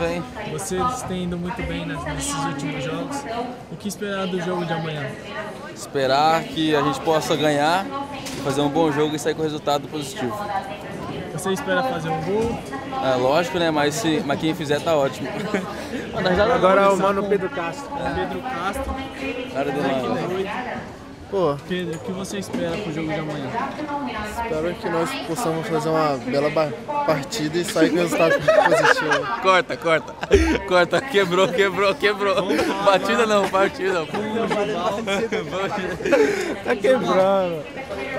vem. Vocês têm ido muito bem nesses últimos jogos. O que esperar do jogo de amanhã? Esperar que a gente possa ganhar, fazer um bom jogo e sair com resultado positivo. Você espera fazer um gol? É lógico, né? Mas, se, mas quem fizer tá ótimo. Agora é o mano Pedro Castro. Pedro Castro. Cara de lado. Pô, Pedro, o que você espera pro jogo de amanhã? espero que nós possamos fazer uma bela partida e sair com resultado positivo. Corta, corta. Corta. Quebrou, quebrou, quebrou. Batida não, partida. Tá quebrando.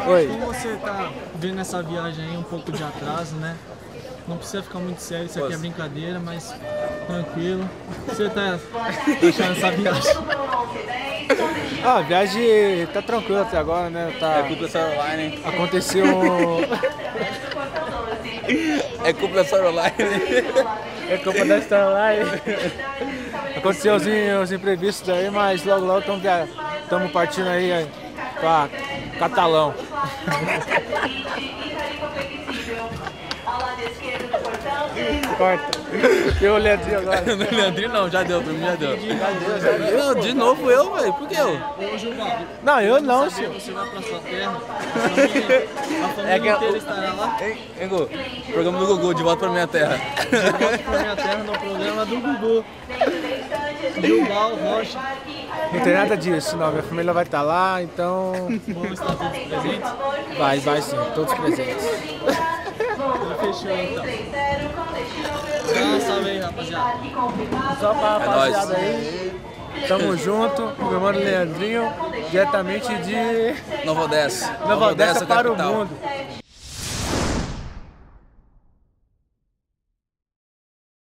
Oi. Como você tá vendo essa viagem aí um pouco de atraso, né? Não precisa ficar muito sério, isso aqui é brincadeira, mas tranquilo. Você tá achando essa viagem? Ah, a viagem tá tranquila até agora, né? Tá... É culpa da Caroline. Aconteceu. É culpa da Caroline. É culpa da Starline. Aconteceu os, os imprevistos aí, mas logo logo estamos partindo aí pra Catalão. Corta. Eu olhei aqui agora. No Leandrinho não, já deu, pra mim já deu. Eu, de novo eu, velho. Por que eu? Ô Gilval, Não, eu não, senhor. você vai pra sua terra, a família, É que a- inteira estará lá. Hein, hein, Gu? Programa do Gugu, de volta pra minha terra. Volto pra minha terra no programa do Gugu. Gilval, Rocha, Não tem nada disso, não. Minha família vai estar lá, então. vão estar todos presentes. Vai, vai sim, todos presentes. Então, salve aí, rapaziada. Só pra nóis. rapaziada aí. Tamo junto, meu mano Leandrinho, diretamente de Nova Odessa. Nova Odessa para o capital. mundo.